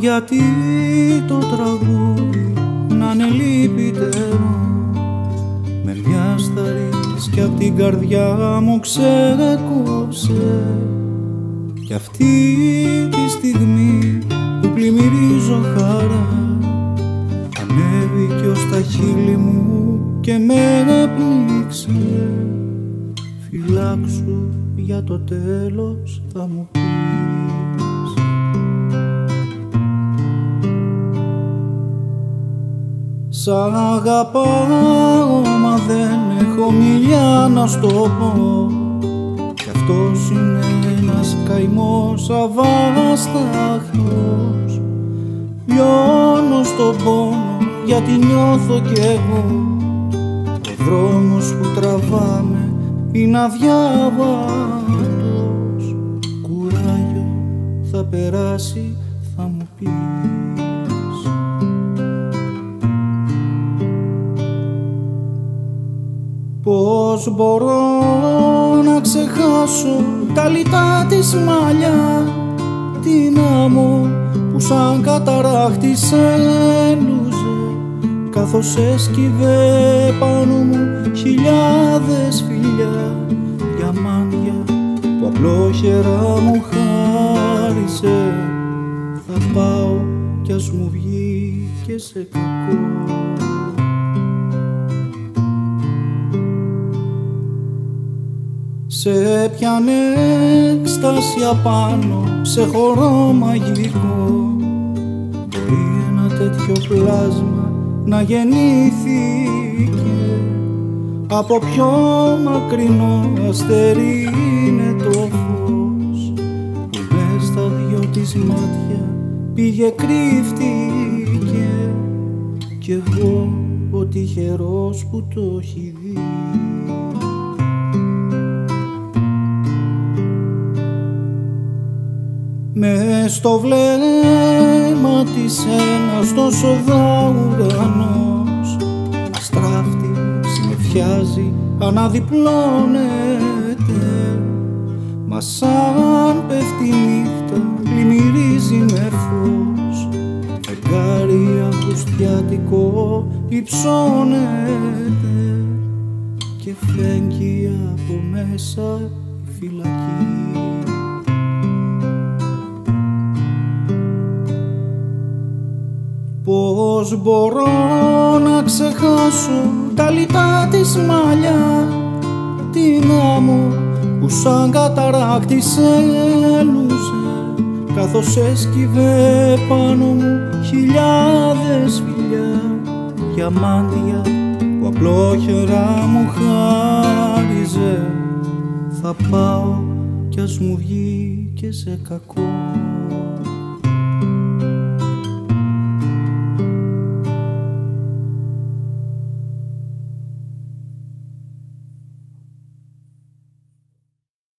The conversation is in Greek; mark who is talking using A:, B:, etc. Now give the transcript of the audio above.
A: γιατί το τραγούδι να είναι λυπητερό. Με μια σταρίς κι απ' την καρδιά μου ξεκόψε κι αυτή τη στιγμή που πλημμυρίζω χαρά ανέβηκε ως τα χείλη μου και με πνίξε. Φυλάξου για το τέλος θα μου πεις Σ' αγαπάω μα δεν έχω μιλιά να στο πω. Κι αυτός είναι ένας καημός αβάσταχτος. Λιώνω στον πόνο γιατί νιώθω κι εγώ. Ο δρόμος που τραβάμε είναι αδιάβατος. Κουράγιο θα περάσει θα μου πεις Πώς μπορώ να ξεχάσω τα λιτά της μαλλιά. Την άμμο που σαν καταράχτης έλουζε καθώς έσκυβε πάνω μου χιλιάδες φιλιά. Διαμάντια που απλόχερα μου χάρισε θα πάω κι ας μου βγει και σε κακό Σε πιάνε έκσταση απάνω σε χορό μαγικό. Μπορεί ένα τέτοιο πλάσμα να γεννήθηκε. Από πιο μακρινό αστέρι είναι το φως Που μες στα δυο της μάτια πήγε κρύφτηκε. Κι εγώ ο τυχερός που το έχει δει Με στο βλέμμα της ένας τόσο ουρανός Αστράφτης συνεφιάζει, αναδιπλώνεται. Μα σαν πέφτει νύχτα πλημμυρίζει με φως. Φεγγάρι ακουστιάτικο υψώνεται. Και φέγγει από μέσα η φυλακή Πώς μπορώ να ξεχάσω τα λιτά της μαλλιά την άμμο που σαν καταράκτης έλουζε καθώς έσκυβε πάνω μου χιλιάδες φιλιά διαμάντια που απλόχερα μου χάριζε. Θα πάω κι ας μου βγει και σε κακό